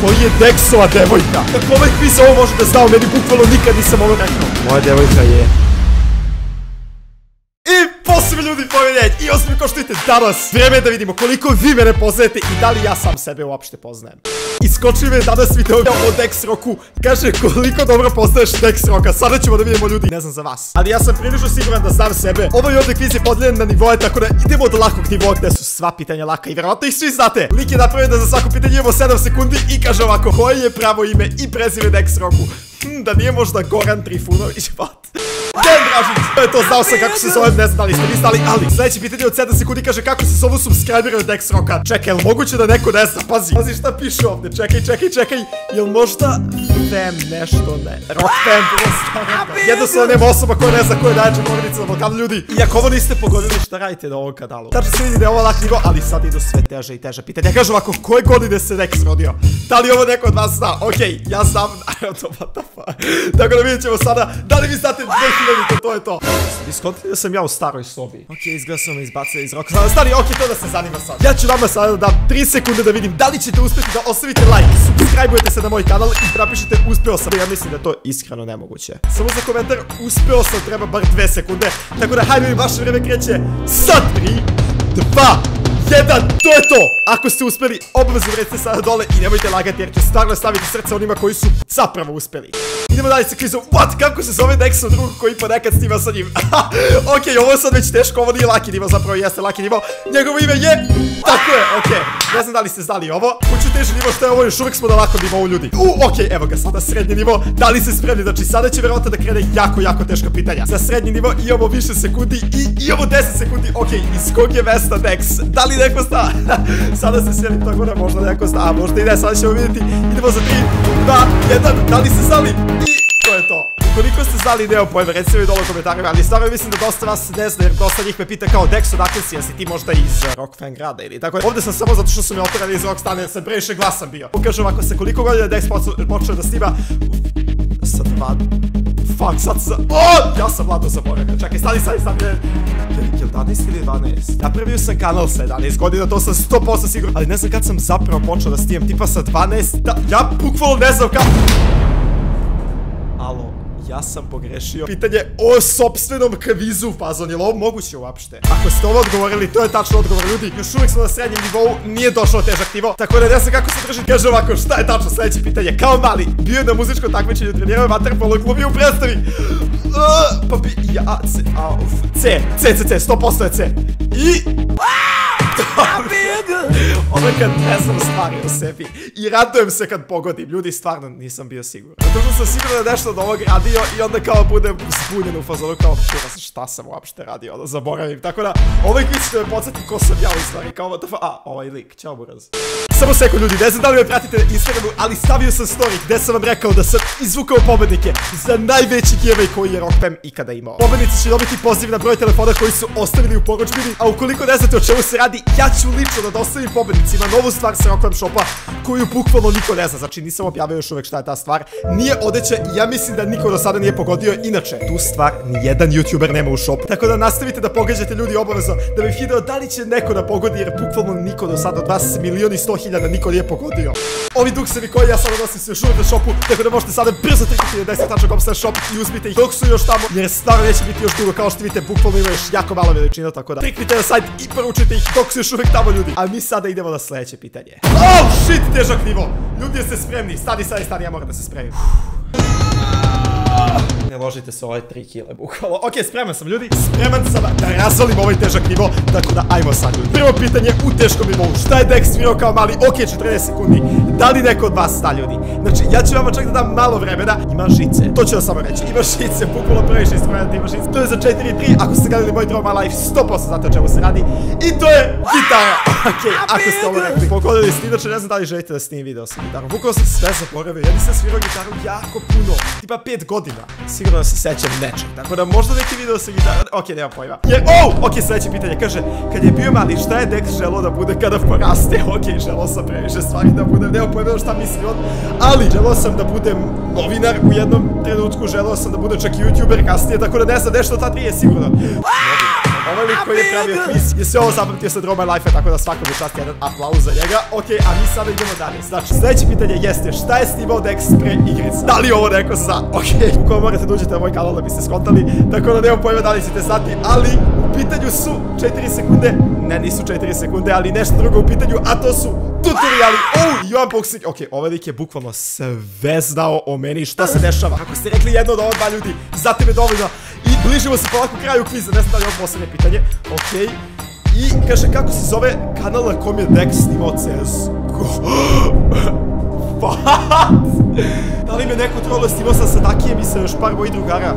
Koji je Dexova devojka? Kako ovaj quiz ovo može da znao, meni bukvalno nikad nisam ovo rekao. Moja devojka je... I posebno ljudi povedeć i osim ko što vidite danas Vrijeme je da vidimo koliko vi mene poznajete i da li ja sam sebe uopšte poznajem. Iskočio me danas video o Dex Roku. Kaže koliko dobro poznaješ Dex Roka? Sada ćemo da vidimo ljudi, ne znam za vas Ali ja sam prilično siguran da znam sebe. Ovaj ovdje kviz je podijeljen na nivoje Tako da idemo od lakog nivoa gdje su sva pitanja laka I vjerovatno ih svi znate. Lik je napravio da za svako pitanje imamo 7 sekundi I kaže ovako koje je pravo ime i prezime Dex Roku? Hm, Da nije možda Goran Trifunović What? Den Dražić! To je to, znao sam kako se zove, ne znam da li ste vi znali, ali sljedeće pitanje od 7 sekundi kaže kako se zovu subscriberi od Dex Rocka. Čekaj, jel moguće da neko ne zna? Pazi, pazi šta piše ovdje, čekaj, čekaj, čekaj. Jel možda fam nešto ne? Rock prosto. Jednostavno nema osoba koja ne zna koja je najjača govornica na Balkanu, ljudi. I ako ovo niste pogodili, šta radite na ovom kanalu? Tačno se vidi da je ovo lak nivo, ali sad idu sve teže i teže pitanja. Ja kažem ovako, koje godine se Dex rodio? Da li ovo neko od vas zna? Okej, ja znam, I don't know what the fuck. Tako da vidjet ćemo sada, da li vi znate 2000 to je to. Iskontili da sam ja u staroj sobi. Ok, izgleda sam me izbacili iz roka. Stani, ok, to da se zanima sad. Ja ću vama sada da dam 3 sekunde da vidim da li ćete uspjeti da ostavite like, subscribe se na moj kanal i napišite uspio sam. Ja mislim da je to iskreno nemoguće. Samo za komentar uspio sam treba bar 2 sekunde. Tako da hajde mi vaše vrijeme kreće sa 3, 2, jedan, to je to! Ako ste uspjeli, obavezno recite sada dole i nemojte lagati jer ću stvarno staviti srce onima koji su zapravo uspjeli. Idemo dalje sa kvizom, what, kako se zove Nexo drugog koji ponekad snima sa njim? ok, ovo je sad već teško, ovo nije laki nivo, zapravo jeste laki nivo. Njegovo ime je, tako je, ok. Ne znam da li ste znali ovo. Kuću teži nivo što je ovo, još uvijek smo na lakom nivou ljudi. U, ok, evo ga sada srednji nivo. Da li ste spremni? Znači sada će vjerojatno da krene jako, jako teška pitanja. Za srednji nivo imamo više sekundi i imamo 10 sekundi. Ok, iz kog je mesta Dex? Da li neko zna? sada se sjedim tako da možda neko zna, a možda i ne, sada ćemo vidjeti. Idemo za 3, 2, 1, da li se znali? I to je to. Koliko ste znali nema pojma, recite mi dole u komentarima, ali stvarno mislim da dosta vas ne zna jer dosta njih me pita kao Dex odakle si, jesi ti možda iz Rockfan grada ili tako. Ovdje sam samo zato što su me otirali iz Rockstana jer sam previše glasan bio. Ukažem ako se koliko godina Dex počeo da snima, sa. Fuck, sad sa... O! Ja sam mlado zaboravio. Čekaj, stani, stani, stani. Je 11 ili 12? Napravio sam kanal sa 11 godina, to sam 100% siguran. Ali ne znam kad sam zapravo počeo da snimam, tipa sa 12... Da, ja bukvalno ne znam kad... Alo ja sam pogrešio. Pitanje o sobstvenom kvizu fazon, je li ovo moguće uopšte? Ako ste ovo odgovorili, to je tačno odgovor ljudi. Još uvijek smo na srednjem nivou, nije došao težak nivo. Tako da ne znam kako se drži. Kaže ovako, šta je tačno sljedeće pitanje? Kao mali, bio je na muzičkom takmičenju, trenirao je vaterpolo klub i u predstavi. Pa bi, ja, c, a, c, c, c, c, 100% je c. I... Ovo kad ne znam stvari o sebi. I radujem se kad pogodim. Ljudi, stvarno nisam bio siguran. Zato što sam siguran da nešto od ovog radio i onda kao budem zbunjen u fazonu kao šta sam uopšte radio, onda zaboravim. Tako da, ovaj kviz će me podsjeti ko sam ja u stvari. Kao what a, ovaj lik, čao buraz. Samo seko ljudi, ne znam da li me pratite na Instagramu, ali stavio sam story gdje sam vam rekao da sam izvukao pobednike za najveći giveaway koji je Rockpam ikada imao. Pobednici će dobiti poziv na broj telefona koji su ostavili u poručbini, a ukoliko ne znate o čemu se radi, ja ću lično da dostavim pobednicima novu stvar sa Rockpam shopa koju bukvalno niko ne zna, znači nisam objavio još uvek šta je ta stvar. Nije odeća ja mislim da niko do sada nije pogodio, inače tu stvar nijedan youtuber nema u shopu. Tako da nastavite da pogađate ljudi obavezno da bih video da li će neko da pogodi jer bukvalno niko do sada od vas milioni sto hiljada niko nije pogodio. Ovi duksevi koji ja sada nosim se još uvijek na shopu, tako da možete sada brzo trikati na 10.com shop i uzmite ih dok su još tamo, jer stvarno neće biti još dugo, kao što vidite, bukvalno ima još jako malo veličina, tako da kliknite na sajt i poručite ih dok su još uvijek tamo ljudi. A mi sada idemo na sljedeće pitanje. Oh shit, težak nivo! Ljudi jeste spremni, stani, stani, stani, ja moram da se spremim. Ne ložite se ove 3 kile bukvalo. Ok, spreman sam ljudi. Spreman sam da razvolim ovaj težak nivo. Tako da ajmo sad ljudi. Prvo pitanje u teškom nivou. Šta je Dex svirao kao mali? Ok, 40 sekundi. Da li neko od vas sta ljudi? Znači, ja ću vam čak da dam malo vremena. Ima žice. To ću vam samo reći. Ima žice, bukvalo previše instrumenta ima žice. To je za 4-3. Ako ste gledali moj Draw My Life, 100% znate o čemu se radi. I to je gitara. Ok, ako ste ovo rekli. Pogodili ste, inače ne znam da li želite da snimim video sa gitarom. Bukvalo sam sve zaboravio. Ja nisam svirao gitaru jako puno. Tipa 5 godina sigurno se sećam nečeg. Tako da možda neki video sa gitarom, ok, nema pojma. Jer, oh, ok, sljedeće pitanje, kaže, kad je bio mali, šta je Dex želo da bude kada poraste? Ok, želo sam previše stvari da budem, nema pojma šta misli on, ali želo sam da budem novinar u jednom trenutku, želo sam da budem čak i youtuber kasnije, tako da ne znam, nešto ta tri je sigurno. Ovaj lik koji je pravio quiz je sve ovo zapamtio sa Draw My Life, tako da svako bi čast jedan aplauz za njega. Ok, a mi sada idemo dalje. Znači, sljedeće pitanje jeste šta je snimao Dex pre igrica? Da li ovo neko sa? Ok, ukoliko morate da uđete na moj kanal da biste skontali, tako da nemam pojma da li ćete stati, ali u pitanju su 4 sekunde, ne nisu 4 sekunde, ali nešto drugo u pitanju, a to su tutoriali. Oh, i unboxing. Ok, ovaj lik je bukvalno sve znao o meni. Šta se dešava? Ako ste rekli jedno od ova dva ljudi, za tebe dovoljno. Bližimo se polako kraju kviza. Ne znam da li je ovo posljednje pitanje. Ok. I kaže kako se zove kanal na kom je Dex snimao CS. What? Da li me neko trolo sam sa Dakijem i sa još par mojih drugara?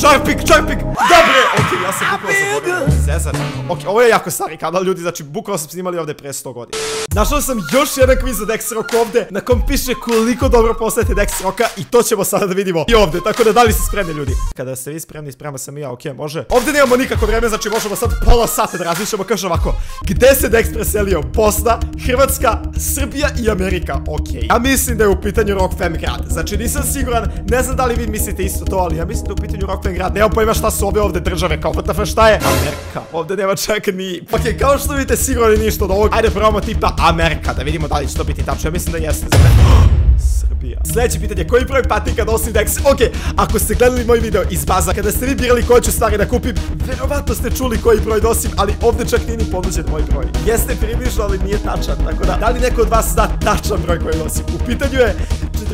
Čarpik, čarpik! Dobre! Ok, ja sam bukvalo zaboravio. Zezar. Ok, ovo je jako stari kanal, ljudi, znači bukvalo sam snimali ovdje pre 100 godina. Našao sam još jedan kviz za Dex Rock ovdje, na kom piše koliko dobro postajete Dex Rocka i to ćemo sada da vidimo i ovdje, tako da da li ste spremni ljudi? Kada ste vi spremni, sprema sam i ja, ok, može. Ovdje nemamo nikako vreme, znači možemo sad pola sata da razmišljamo, kaže ovako, gde se Dex preselio? Bosna, Hrvatska, Srbija i Amerika, ok. Ja mislim da je u pitanju Rock Fam grad, znači nisam siguran, ne znam da li vi mislite isto to, ali ja mislim da u pitanju Rock Fam grad, nemam pojma šta su ove ovdje države, kao WTF šta je? Amerika, ovdje nema čak ni... Ok, kao što vidite sigurno ništa od ovog, ajde probamo tipa Amerika, da vidimo da li će to biti tačno, ja mislim da jeste. za Srbija. Sljedeće pitanje, koji broj patika nosi Dex? Ok, ako ste gledali moj video iz baza, kada ste vi birali koje ću stvari da kupim, verovatno ste čuli koji broj nosim, ali ovdje čak nije ni ponuđen moj broj. Jeste približno, ali nije tačan, tako da, da li neko od vas zna tačan broj koji nosim? U pitanju je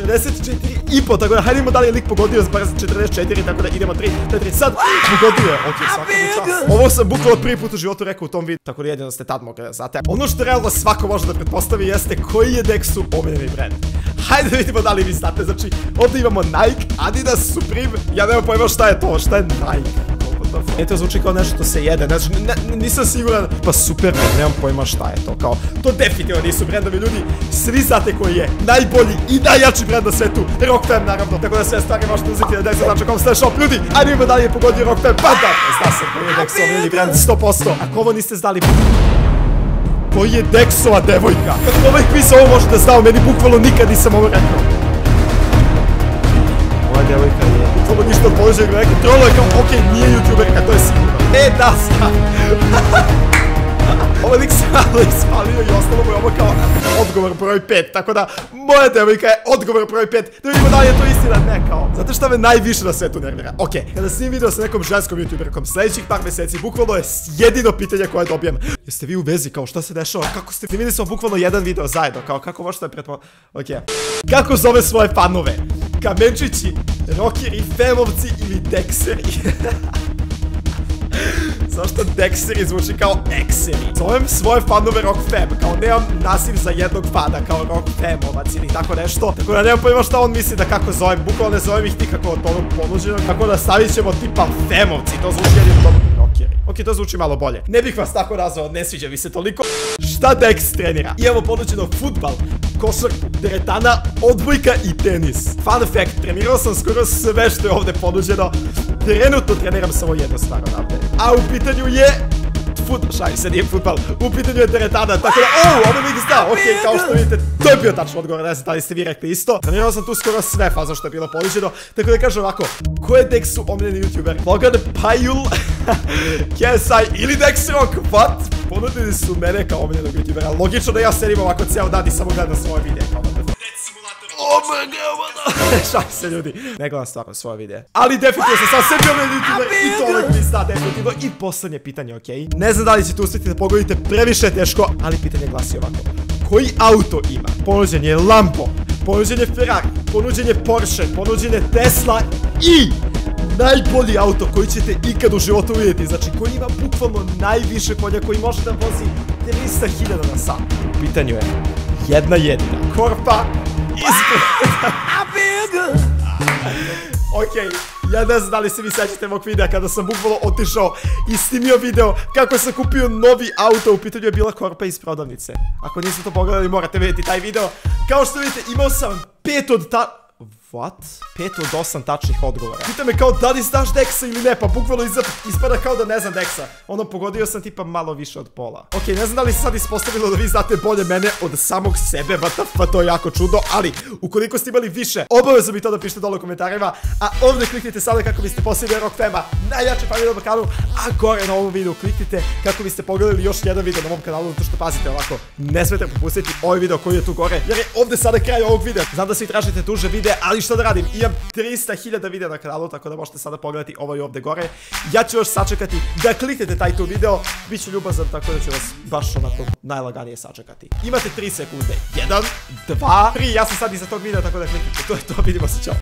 44 i po, tako da hajdemo da li je lik pogodio bar 44, tako da idemo 3, 4, sad pogodio je, ok, svaka mu čast. Ovo sam bukvalo prvi put u životu rekao u tom videu, tako da jedino ste tad mogli da znate. Ono što realno svako može da pretpostavi jeste koji je Dexu omiljeni brand. Hajde da vidimo da li vi znate, znači ovdje imamo Nike, Adidas, Supreme, ja nemam pojma šta je to, šta je Nike. E to zvuči kao nešto se jede, znači nisam siguran, pa super, nemam pojma šta je to, kao, to definitivno nisu brendovi ljudi, svi znate koji je najbolji i najjači brend na svetu, Rock Fam naravno, tako da sve stvari možete uzeti na dexa.com slash shop, ljudi, ajde vidimo da li je pogodio Rock Fam, pa da, zna se koji je Dexo, ili brend 100%, ako ovo niste znali, koji je Dexova devojka? Kako ovaj quiz ovo možete znao, meni bukvalno nikad nisam ovo rekao. Ova devojka je bukvalno ništa od položajeg rekao. Trolo je kao, okej, nije youtuberka, to je sigurno. E, da, Ovaj lik malo ispalio i ostalo mu je ovo kao odgovor broj 5. Tako da, moja devojka je odgovor broj 5. Da vidimo da li je to istina, ne kao. Zato što me najviše na svetu nervira. Ok, kada snim video sa nekom ženskom youtuberkom sljedećih par mjeseci, bukvalno je jedino pitanje koje dobijem. Jeste vi u vezi, kao šta se dešava, kako ste... Snimili smo bukvalno jedan video zajedno, kao kako možete pretpo... Ok. Kako zove svoje fanove? Kamenčići, rockeri, femovci ili dekseri? Zašto Dexeri zvuči kao Exeri? Zovem svoje fanove Rock Fam, kao nemam naziv za jednog fana, kao Rock Famovac ili tako nešto. Tako da nemam pojma šta on misli da kako zovem, bukvalno ne zovem ih nikako od onog ponuđenog. Tako da stavit ćemo tipa Famovci, to zvuči jedino dobro. Ok, to zvuči malo bolje. Ne bih vas tako nazvao, ne sviđa mi se toliko. Šta Dex trenira? Imamo ponuđeno futbal, košarku, teretana, odbojka i tenis. Fun fact, trenirao sam skoro sve što je ovdje ponuđeno. Trenutno treniram samo jednu stvar odavde. A u pitanju je fut... Šaj, se nije futbal. U pitanju je teretana, tako da... O, ovo mi zna, okej, kao što vidite, to je bio tačno odgovor, ne znam da li ste vi rekli isto. Trenirao sam tu skoro sve faza što je bilo poliđeno, tako da kažem ovako, ko je Dexu omiljeni youtuber? Logan Pajul, KSI ili Dex Rock, what? Ponudili su mene kao omiljenog youtubera, logično da ja sedim ovako cijel dan i samo gledam svoje videe, kao Šaj se ljudi, ne gledam stvarno svoje videe. Ali definitivno sam sam sebi youtuber i to ovaj quiz da definitivno. I posljednje pitanje, okej? Ne znam da li ćete uspjeti da pogodite, previše teško, ali pitanje glasi ovako. Koji auto ima? Ponuđen je Lambo, ponuđen je Ferrari, ponuđen je Porsche, ponuđen je Tesla i najbolji auto koji ćete ikad u životu vidjeti. Znači koji ima bukvalno najviše konja koji može da vozi 300.000 na sat. U pitanju je jedna jedina korpa Okej, ja ne znam da li se vi sjećate mog videa kada sam bukvalo otišao i snimio video kako sam kupio novi auto, u pitanju je bila korpa iz prodavnice. Ako niste to pogledali morate vidjeti taj video. Kao što vidite imao sam pet od ta... What? 5 od 8 tačnih odgovora. Pita me kao da li znaš Dexa ili ne, pa bukvalno ispada kao da ne znam Dexa. Ono, pogodio sam tipa malo više od pola. Ok, ne znam da li se sad ispostavilo da vi znate bolje mene od samog sebe, what to je jako čudo, ali ukoliko ste imali više, obavezno mi to da pišete dole u komentarima, a ovdje kliknite sada kako biste posljedili Rock Fema, najjače familje na a gore na ovom videu kliknite kako biste pogledali još jedan video na mom kanalu, zato što pazite ovako, ne smete propustiti ovaj video koji je tu gore, jer je ovdje sada kraj ovog videa. Znam da svi tražite tuže videe, ali što da radim, imam 300.000 videa na kanalu, tako da možete sada pogledati ovaj ovdje gore. Ja ću još sačekati da kliknete taj tu video, bit ću ljubazan, tako da ću vas baš onako najlaganije sačekati. Imate 3 sekunde, 1, 2, 3, ja sam sad iza tog videa, tako da kliknite, to je to, vidimo se, čao.